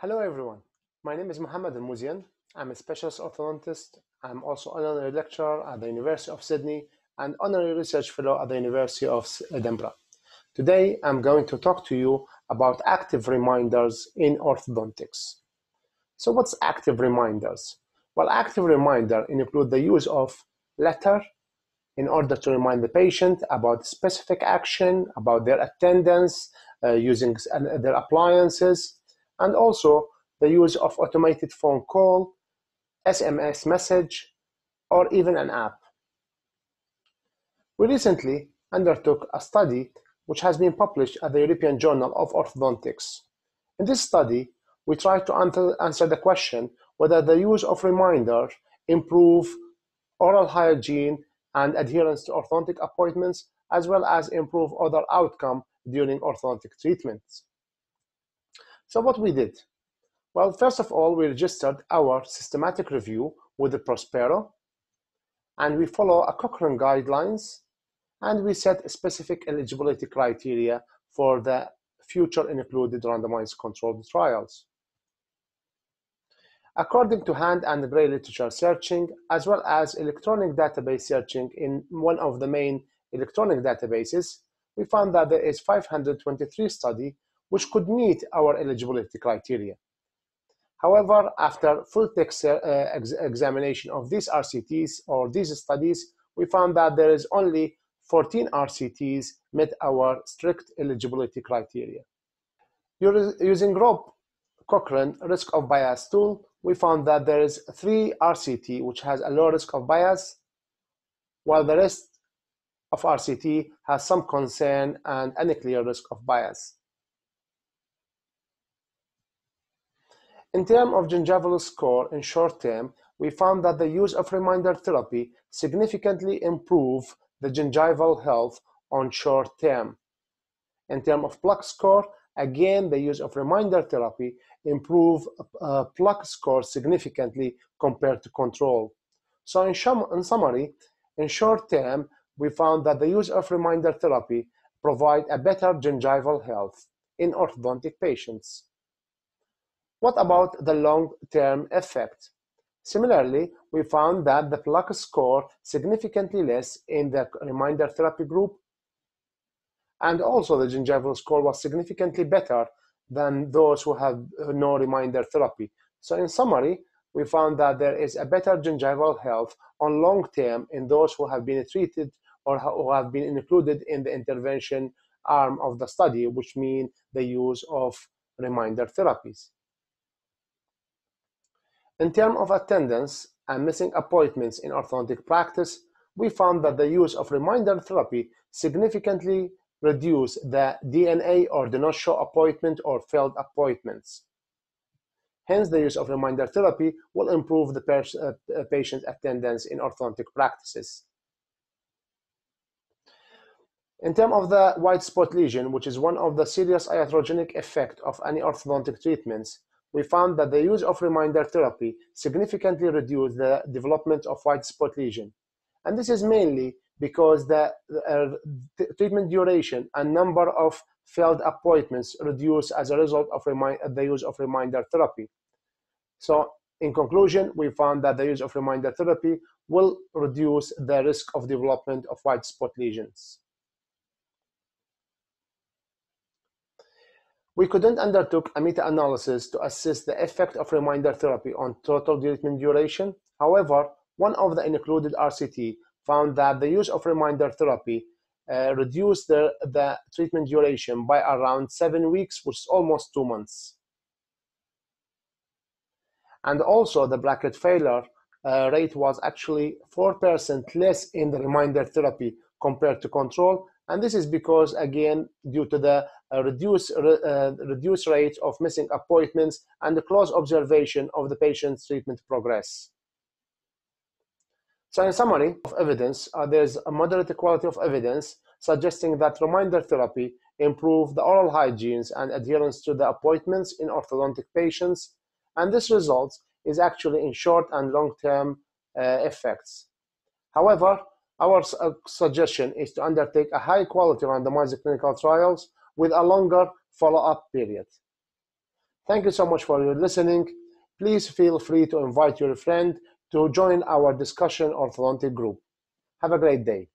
Hello everyone, my name is Mohammed Almuzian. I'm a specialist orthodontist. I'm also an honorary lecturer at the University of Sydney and honorary research fellow at the University of Edinburgh. Today I'm going to talk to you about active reminders in orthodontics. So what's active reminders? Well, active reminder include the use of letter in order to remind the patient about specific action, about their attendance, uh, using their appliances, and also the use of automated phone call, SMS message, or even an app. We recently undertook a study which has been published at the European Journal of Orthodontics. In this study, we tried to answer the question whether the use of reminders improve oral hygiene and adherence to orthodontic appointments, as well as improve other outcome during orthodontic treatments. So what we did? Well, first of all, we registered our systematic review with the Prospero, and we follow a Cochrane guidelines, and we set specific eligibility criteria for the future included randomized controlled trials. According to hand and gray literature searching, as well as electronic database searching in one of the main electronic databases, we found that there is 523 study which could meet our eligibility criteria. However, after full text uh, ex examination of these RCTs or these studies, we found that there is only 14 RCTs met our strict eligibility criteria. Using RoB Cochrane risk of bias tool, we found that there is three RCT which has a low risk of bias, while the rest of RCT has some concern and unclear risk of bias. In terms of gingival score in short term, we found that the use of reminder therapy significantly improved the gingival health on short term. In terms of plaque score, again, the use of reminder therapy improved uh, plaque score significantly compared to control. So in, in summary, in short term, we found that the use of reminder therapy provide a better gingival health in orthodontic patients. What about the long-term effect? Similarly, we found that the plaque score significantly less in the reminder therapy group, and also the gingival score was significantly better than those who have uh, no reminder therapy. So in summary, we found that there is a better gingival health on long term in those who have been treated or who have been included in the intervention arm of the study, which mean the use of reminder therapies. In terms of attendance and missing appointments in orthodontic practice, we found that the use of reminder therapy significantly reduced the DNA or the no-show appointment or failed appointments. Hence, the use of reminder therapy will improve the uh, patient attendance in orthodontic practices. In terms of the white spot lesion, which is one of the serious iatrogenic effect of any orthodontic treatments, we found that the use of reminder therapy significantly reduced the development of white spot lesion. And this is mainly because the uh, treatment duration and number of failed appointments reduced as a result of the use of reminder therapy. So in conclusion, we found that the use of reminder therapy will reduce the risk of development of white spot lesions. We couldn't undertook a meta-analysis to assess the effect of reminder therapy on total treatment duration. However, one of the included RCT found that the use of reminder therapy uh, reduced the, the treatment duration by around seven weeks, which is almost two months. And also the bracket failure uh, rate was actually 4% less in the reminder therapy compared to control. And this is because, again, due to the uh, reduce, uh, rate of missing appointments and the close observation of the patient's treatment progress. So in summary of evidence, uh, there's a moderate quality of evidence suggesting that reminder therapy improve the oral hygienes and adherence to the appointments in orthodontic patients, and this result is actually in short and long-term uh, effects. However, our uh, suggestion is to undertake a high-quality randomized clinical trials with a longer follow-up period. Thank you so much for your listening. Please feel free to invite your friend to join our discussion orthodontic group. Have a great day.